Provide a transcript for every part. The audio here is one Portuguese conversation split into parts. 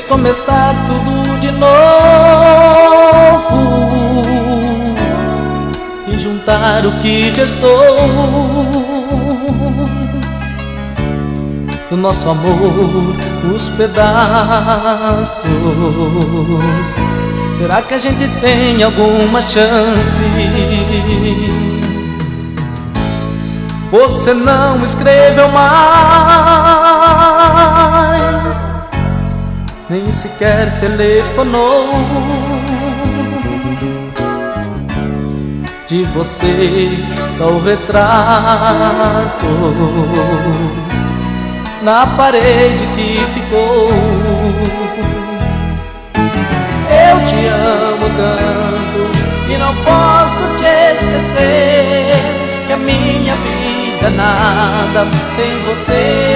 começar tudo de novo e juntar o que restou do nosso amor, os pedaços. Será que a gente tem alguma chance? Você não escreveu mais, nem sequer telefonou. De você só o retrato na parede que ficou. Eu te amo tanto e não posso te esquecer que a minha vida é nada sem você.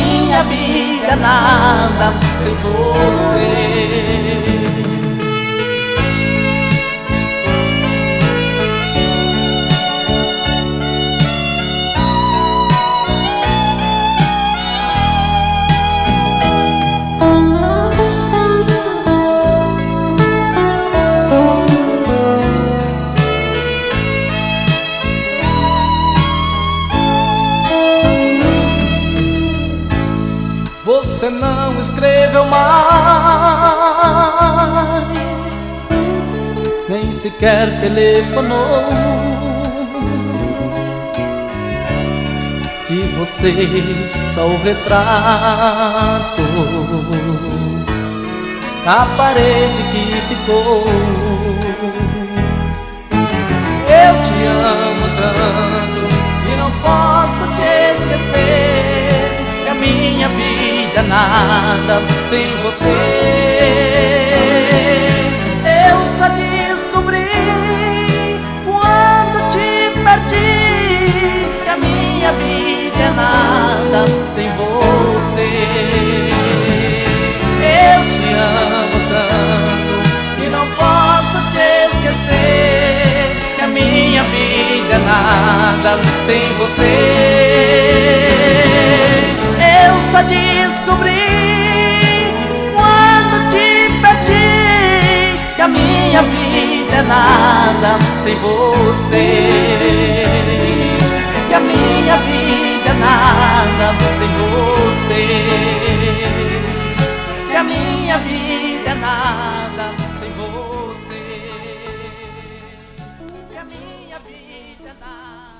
Minha vida nada sem você. Não escreveu mais, nem sequer telefonou. E você só o retrato na parede que ficou. Eu te amo tanto e não posso te esquecer que vida nada sem você. Eu só descobri quando te perdi que a minha vida é nada sem você. Eu te amo tanto e não posso te esquecer que a minha vida é nada sem você. Eu só descobri descobri quando te pedi que a minha vida é nada sem você. Que a minha vida é nada sem você. Que a minha vida é nada sem você. Que a minha vida é nada.